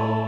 Oh.